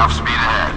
Half speed ahead.